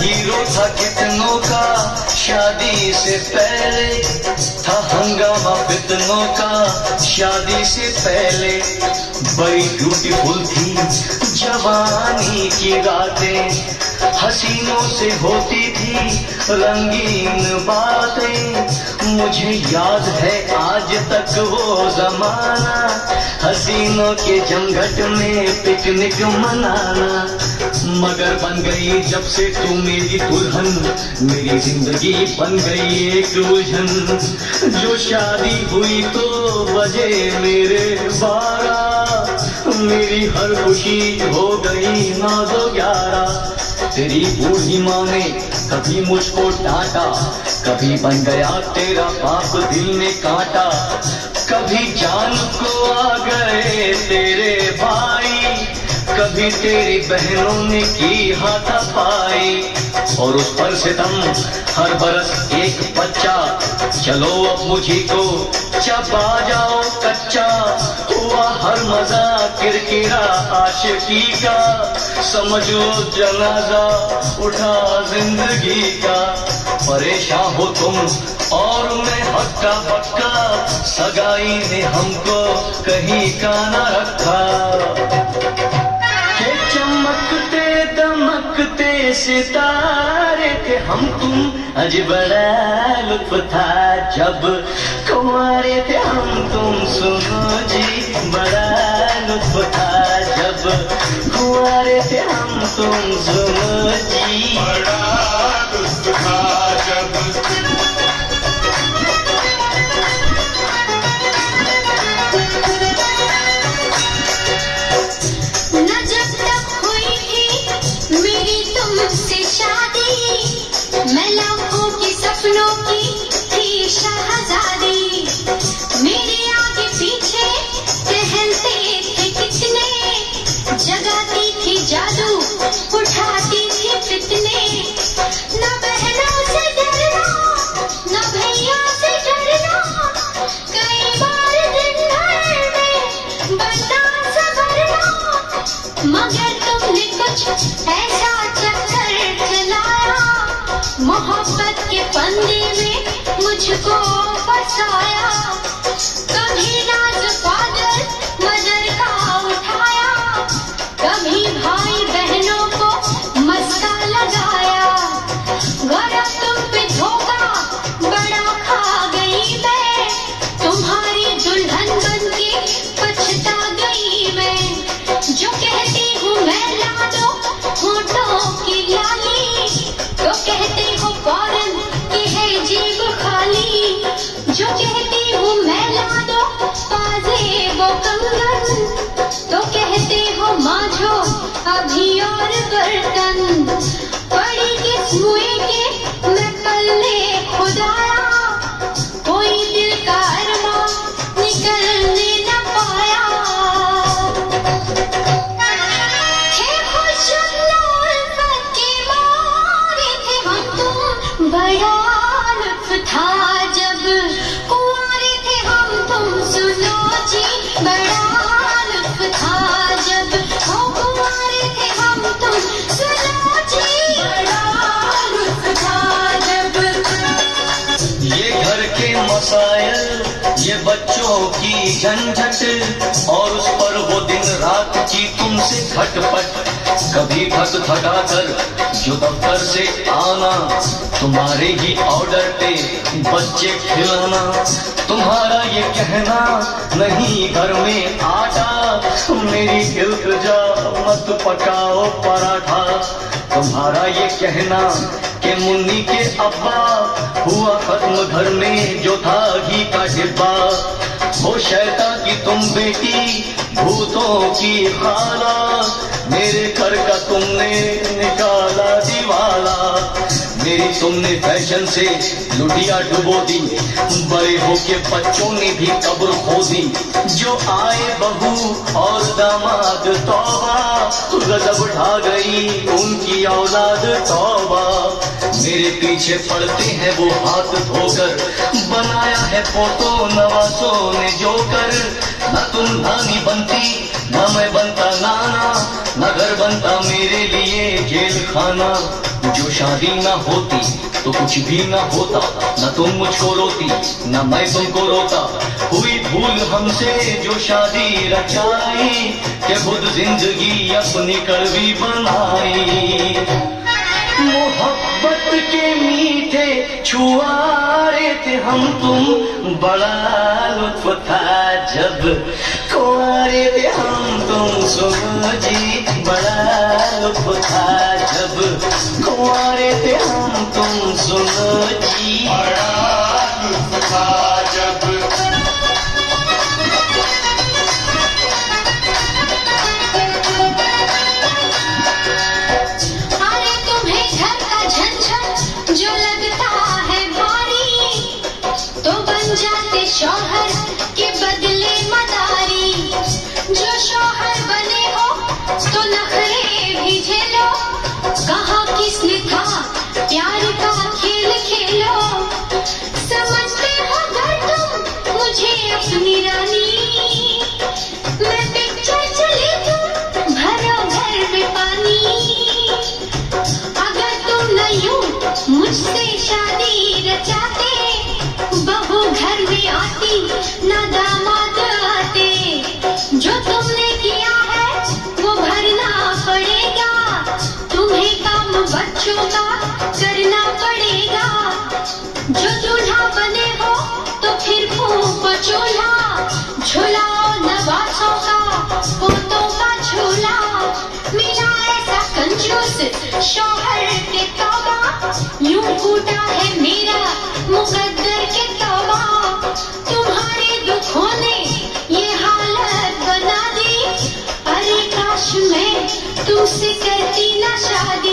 Hero था कितनों का? शादी से पहले था हंगामा कितनों का? शादी से पहले बड़ी ब्यूटीफुल थी, जवानी की रातें हसीनों से होती थी, रंगीन बातें मुझे याद है आज तक वो जमाना, हसीनों के जमघट में पिकनिक मनाना। मगर बन गई जब से तू मेरी दुल्हन, मेरी ज़िंदगी बन गई एक उलझन। जो शादी हुई तो बजे मेरे बारह मेरी हर खुशी हो गई नौ दो ग्यारह। तेरी बूढ़ी माँ ने कभी मुझको डांटा, कभी बन गया तेरा बाप दिल में काटा। कभी जान को आ गए तेरे भाई कभी तेरी बहनों ने की पाई और उस पर से तुम हर बरस एक बच्चा। चलो अब मुझे को चबा जाओ कच्चा। हुआ हर मज़ा किरकिरा आशिकी का। समझो जनाजा उठा ज़िंदगी का। परेशान हो तुम और मैं हक्का पक्का सगाई ने हमको कहीं का ना रखा। चमकते, दमकते सितारे थे। हम तुम अज बड़ा लुत्फ था जब कुमारे थे। हम तुम सुनो जी, बड़ा लुत्फ था जब कुमारे थे। हम तुम सुनो जी। ऐसा चक्कर चलाया मोहब्बत के पंदे में मुझको फसाया। कभी नाज फादर के ये बच्चों की झंझट, और उस पर वो दिन रात की तुमसे खटपट। कभी थक थका कर जो दफ्तर से आना, तुम्हारे ही ऑर्डर पे बच्चे खिलाना। तुम्हारा ये कहना, नहीं, घर में आटा, मेरी इल्तजा मत पकाओ पराठा। तुम्हारा ये कहना कि मुन्नी के अब्बा, हुआ खत्म घर में जो था घी का डिब्बा। हो शैता की तुम बेटी, भूतों की खाला, मेरे घर का तुमने निकाला दिवाला। मेरी तुमने फ़ैशन से लुटिया डुबो दी। बड़े होके बच्चों ने भी कब्र खो दी जो आए बहू और दामाद तौबा, गजब उठा गई उनकी औलाद तौबा। मेरे पीछे पड़ते हैं वो हाथ धोकर। बनाया है फ़ोटो नवासों ने जो कर न तुम नानी बनती, न मैं बनता नाना। न घर बनता मेरे लिए जेल खाना। जो शादी ना होती तो कुछ भी ना होता, ना तुम मुझको रोती, ना मैं तुमको रोता। हुई भूल हमसे जो शादी रचाई के खुद ज़िंदगी अपनी कड़वी बनाई। मोहब्बत के मीठे छुआरे थे हम तुम। बड़ा लुत्फ था जब कुआरे थे हम तुम। सुनो जी बड़ा लुत्फ था जब कुआरे थे हम तुम। सुनो जी बड़ा लुत्फ था जब के बदले शौहर के तौबा, यूँ कूटा है मेरा मुकद्दर के तौबा। तुम्हारे दुखों ने ये हालत बना दी। अरे काश मैं तुमसे करती ना शादी।